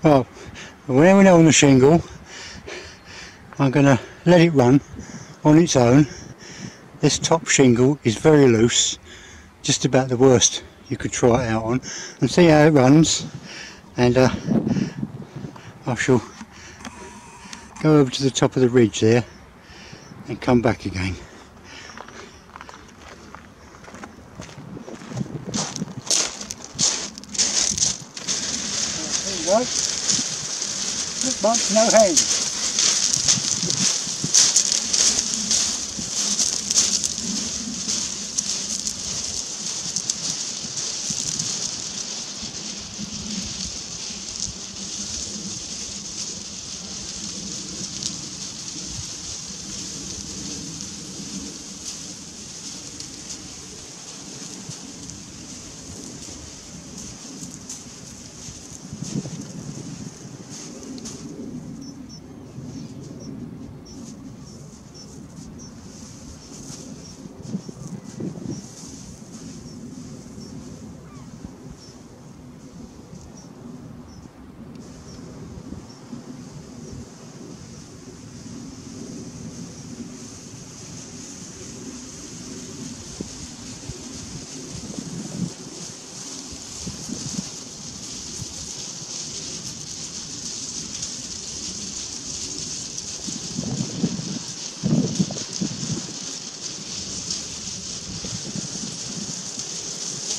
Well, we're on the shingle, I'm going to let it run on its own. This top shingle is very loose, just about the worst you could try it out on, and see how it runs. And uh, I shall go over to the top of the ridge there and come back again. There you go. Bump, no hands.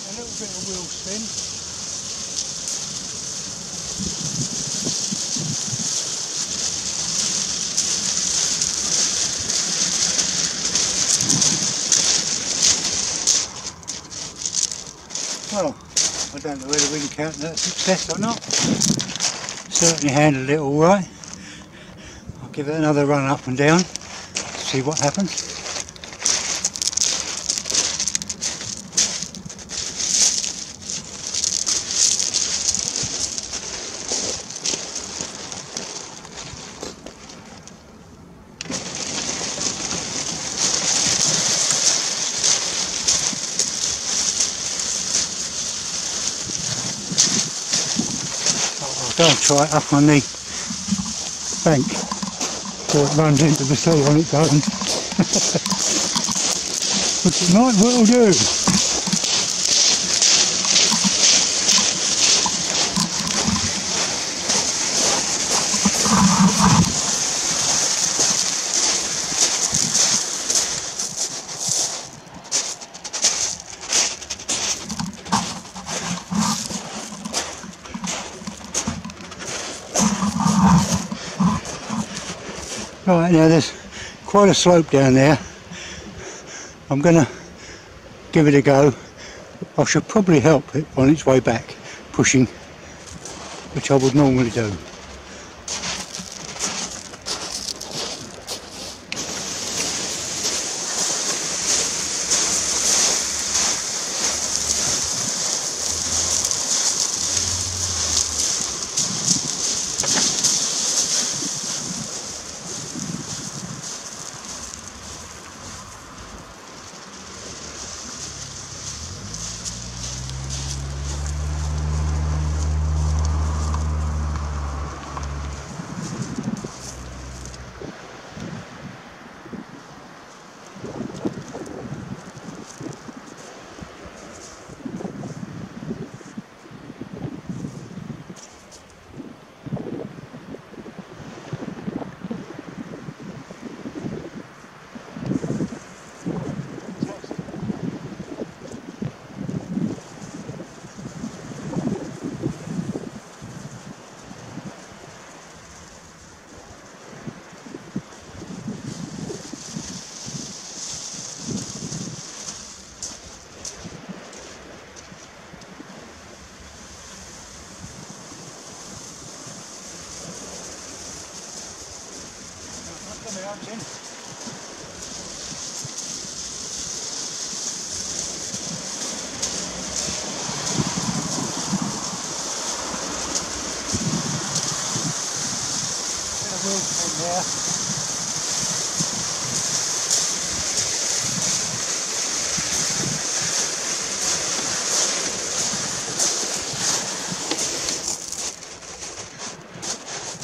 A little bit of wheel spin. Well, I don't know whether we can count that success or not. Certainly handled it all right. I'll give it another run up and down, see what happens. Try it up on the bank before it runs into the sea on its own. Which it might well do. Right now there's quite a slope down there. I'm going to give it a go. I should probably help it on its way back, pushing, which I would normally do.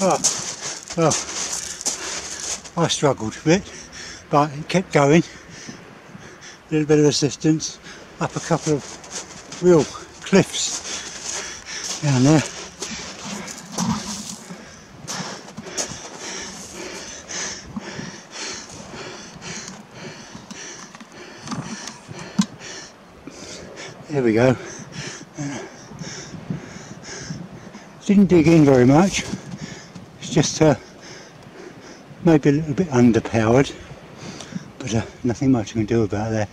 Oh. Oh. I struggled a bit, but it kept going. A little bit of assistance, up a couple of real cliffs down there. There we go. Didn't dig in very much. It's just uh, maybe a little bit underpowered, but uh, nothing much I can do about that.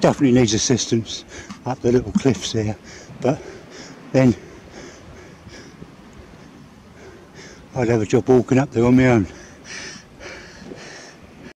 Definitely needs assistance up the little cliffs there, but then I'd have a job walking up there on my own.